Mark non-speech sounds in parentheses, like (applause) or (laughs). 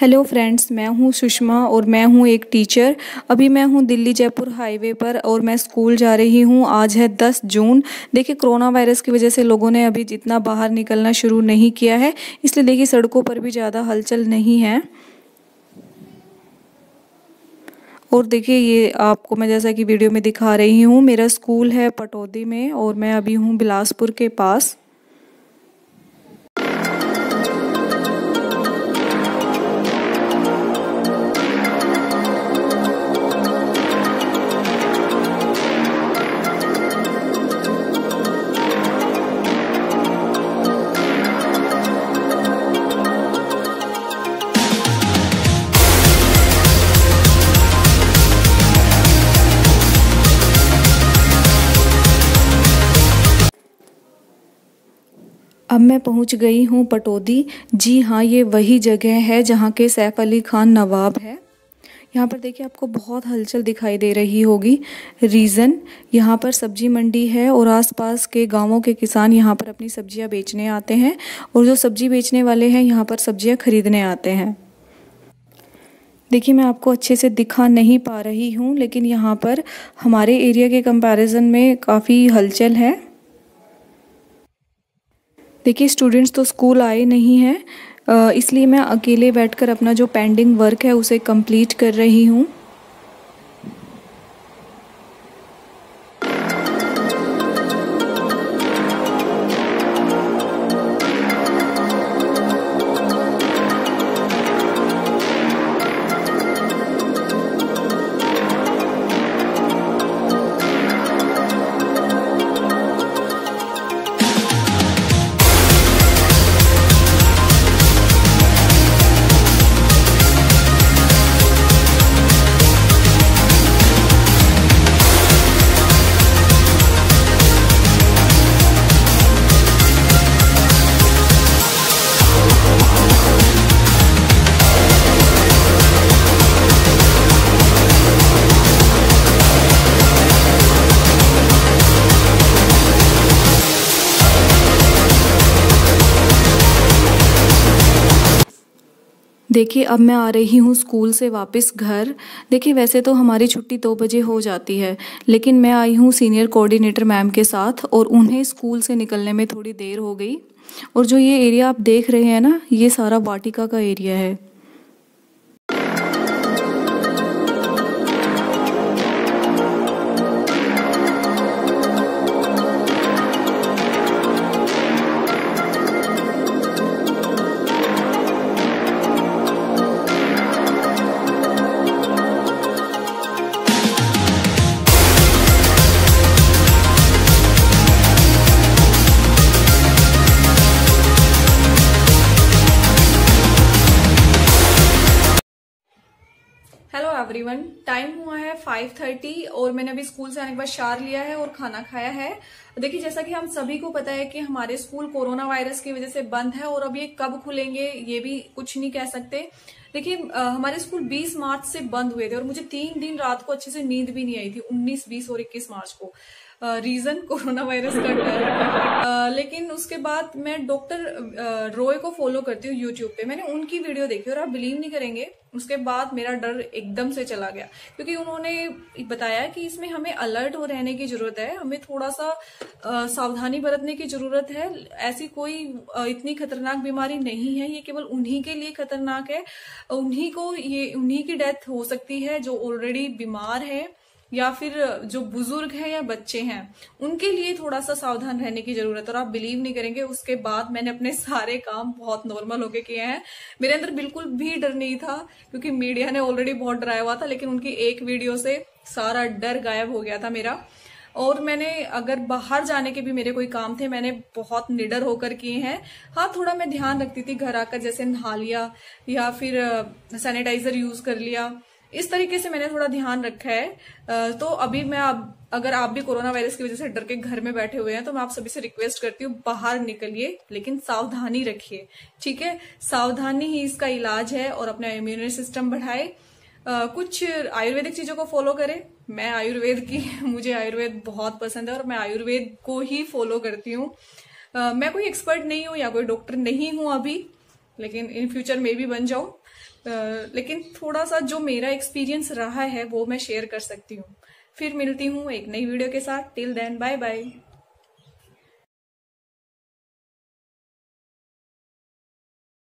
Hello friends मैं हूँ सुषमा और मैं हूँ एक टीचर अभी मैं हूँ दिल्ली जयपुर हाईवे पर और मैं स्कूल जा रही हूँ. आज है 10 जून. देखिए कोरोना वायरस की वजह से लोगों ने अभी जितना बाहर निकलना शुरू नहीं किया है, इसलिए देखिए सड़कों पर भी ज़्यादा हलचल नहीं है. और देखिए, ये आपको मैं जैसा कि वीडियो में दिखा रही हूँ, मेरा स्कूल है पटौदी में और मैं अभी हूँ बिलासपुर के पास. अब मैं पहुँच गई हूँ पटोदी। जी हाँ ये वही जगह है जहाँ के सैफ़ अली ख़ान नवाब है। यहाँ पर देखिए, आपको बहुत हलचल दिखाई दे रही होगी। रीज़न, यहाँ पर सब्ज़ी मंडी है और आसपास के गाँवों के किसान यहाँ पर अपनी सब्ज़ियाँ बेचने आते हैं और जो सब्ज़ी बेचने वाले हैं, यहाँ पर सब्ज़ियाँ खरीदने आते हैं। देखिए, मैं आपको अच्छे से दिखा नहीं पा रही हूँ, लेकिन यहाँ पर हमारे एरिया के कंपैरिजन में काफ़ी हलचल है। देखिए स्टूडेंट्स तो स्कूल आए नहीं हैं इसलिए मैं अकेले बैठकर अपना जो पेंडिंग वर्क है, उसे कंप्लीट कर रही हूँ। देखिए, अब मैं आ रही हूँ स्कूल से वापस घर। देखिए, वैसे तो हमारी छुट्टी दो बजे हो जाती है, लेकिन मैं आई हूँ सीनियर कोऑर्डिनेटर मैम के साथ और उन्हें स्कूल से निकलने में थोड़ी देर हो गई। और जो ये एरिया आप देख रहे हैं ना, ये सारा वाटिका का एरिया है। एवरीवन टाइम हुआ है 5:30 और मैंने अभी स्कूल से आने के बाद शार लिया है और खाना खाया है। देखिए जैसा कि हम सभी को पता है कि हमारे स्कूल कोरोना वायरस की वजह से बंद है और अब ये कब खुलेंगे ये भी कुछ नहीं कह सकते। देखिए हमारे स्कूल 20 मार्च से बंद हुए थे और मुझे तीन दिन रात को अच्छे से नींद भी नहीं आई थी 19, 20 और 21 मार्च को। रीजन कोरोना वायरस का डर। लेकिन उसके बाद मैं डॉक्टर रॉय को फॉलो करती हूँ यूट्यूब पे। मैंने उनकी वीडियो देखी और आप बिलीव नहीं करेंगे, उसके बाद मेरा डर एकदम से चला गया। क्योंकि उन्होंने बताया कि इसमें हमें अलर्ट हो रहने की ज़रूरत है, हमें थोड़ा सा सावधानी बरतने की ज़रूरत है। ऐसी कोई इतनी खतरनाक बीमारी नहीं है, ये केवल उन्हीं के लिए खतरनाक है। उन्हीं को ये, उन्हीं की डेथ हो सकती है जो ऑलरेडी बीमार है। या फिर जो बुज़ुर्ग हैं या बच्चे हैं, उनके लिए थोड़ा सा सावधान रहने की ज़रूरत है। और आप बिलीव नहीं करेंगे, उसके बाद मैंने अपने सारे काम बहुत नॉर्मल होके किए हैं। मेरे अंदर बिल्कुल भी डर नहीं था, क्योंकि मीडिया ने ऑलरेडी बहुत डराया हुआ था, लेकिन उनकी एक वीडियो से सारा डर गायब हो गया था मेरा। और मैंने अगर बाहर जाने के भी मेरे कोई काम थे, मैंने बहुत निडर होकर किए हैं। हाँ थोड़ा मैं ध्यान रखती थी घर आकर, जैसे नहा लिया या फिर सैनिटाइजर यूज़ कर लिया। इस तरीके से मैंने थोड़ा ध्यान रखा है। तो अभी मैं अब, अगर आप भी कोरोना वायरस की वजह से डर के घर में बैठे हुए हैं तो मैं आप सभी से रिक्वेस्ट करती हूँ, बाहर निकलिए, लेकिन सावधानी रखिए। ठीक है? सावधानी ही इसका इलाज है और अपना इम्यूनिटी सिस्टम बढ़ाए। कुछ आयुर्वेदिक चीज़ों को फॉलो करें। मैं आयुर्वेद की, (laughs) मुझे आयुर्वेद बहुत पसंद है और मैं आयुर्वेद को ही फॉलो करती हूँ। मैं कोई एक्सपर्ट नहीं हूँ या कोई डॉक्टर नहीं हूँ अभी, लेकिन इन फ्यूचर में भी बन जाऊँ। लेकिन थोड़ा सा जो मेरा एक्सपीरियंस रहा है, वो मैं शेयर कर सकती हूँ। फिर मिलती हूँ एक नई वीडियो के साथ। Till then bye bye